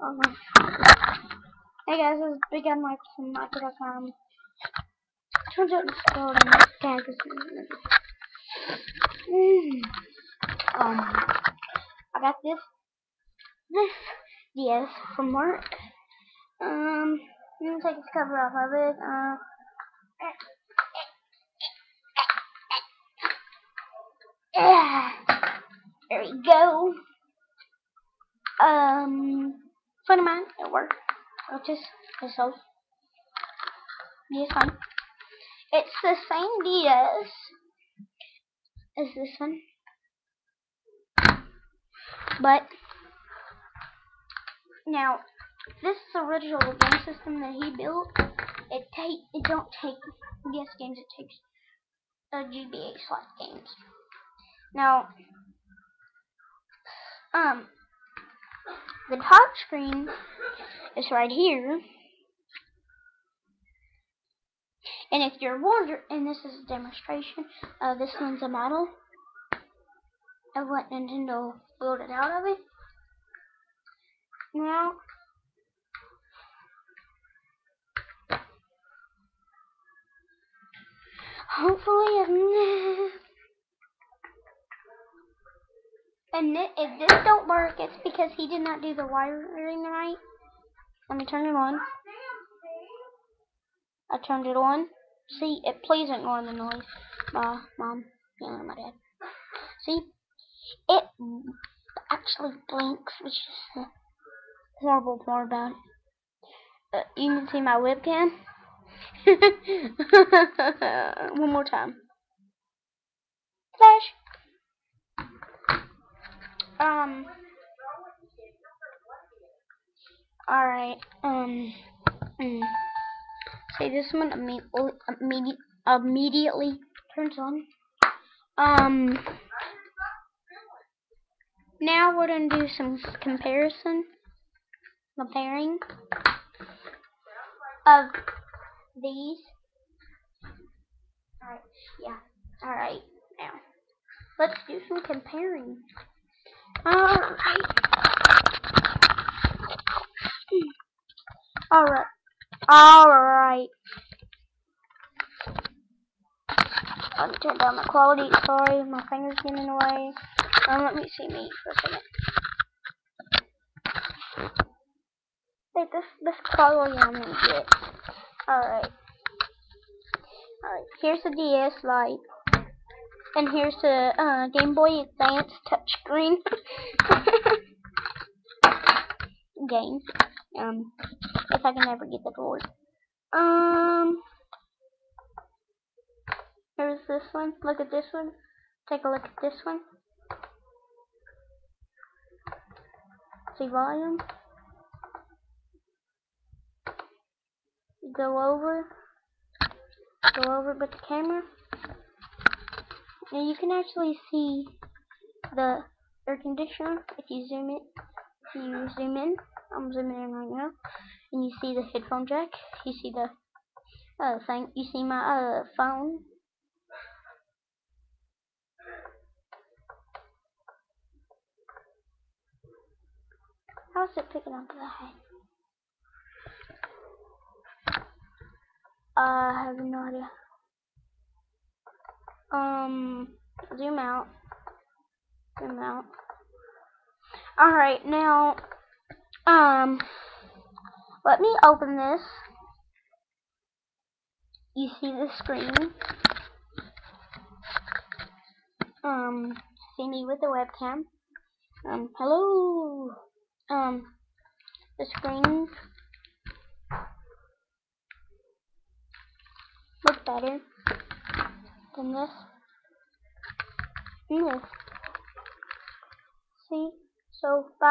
Um, hey guys, this is Big M Mike from Micro.com. Turns out this called a tag mm. Um, I got this this DS from work. Um, I'm gonna take this cover off of it. Uh, there we go. Um, friend of mine at work purchased this old DS one. It's the same DS as this one, but now this is the original game system that he built. It take it don't take DS games. It takes uh, GBA slot games. Now, um, the top screen is right here. And if you're wondering, and this is a demonstration, uh, this one's a model of what Nintendo it out of it. Now, hopefully, And if this don't work, it's because he did not do the wiring right. Let me turn it on. I turned it on. See, it plays ignore the noise. My mom at my dad. See, it actually blinks, which is horrible part about it. Uh, you can see my webcam. One more time. Flash. Um. Alright, um. Mm, say this one immediately, immediately turns on. Um. Now we're going to do some comparison, comparing of these. Alright, yeah. Alright, now. Let's do some comparing. Alright. Alright. I'll turn down the quality. Sorry, my finger's getting in the way. Um, let me see me for a second. Wait, this this quality I'm gonna get. Alright. Alright, here's the DS Lite. And here's the uh, Game Boy Advance touchscreen game. Um, if I can ever get the board. Um, here's this one. Look at this one. Take a look at this one. See volume. Go over. Go over with the camera. Now you can actually see the air conditioner if you zoom it. If you zoom in, I'm zooming in right now, and you see the headphone jack. You see the uh, thing. You see my uh, phone. How's it picking up that? Uh, I have no idea. Um, zoom out. Zoom out. Alright, now, um, let me open this. You see the screen. Um, see me with the webcam. Um, hello. Um, the screen look better than this this. See? So, bye.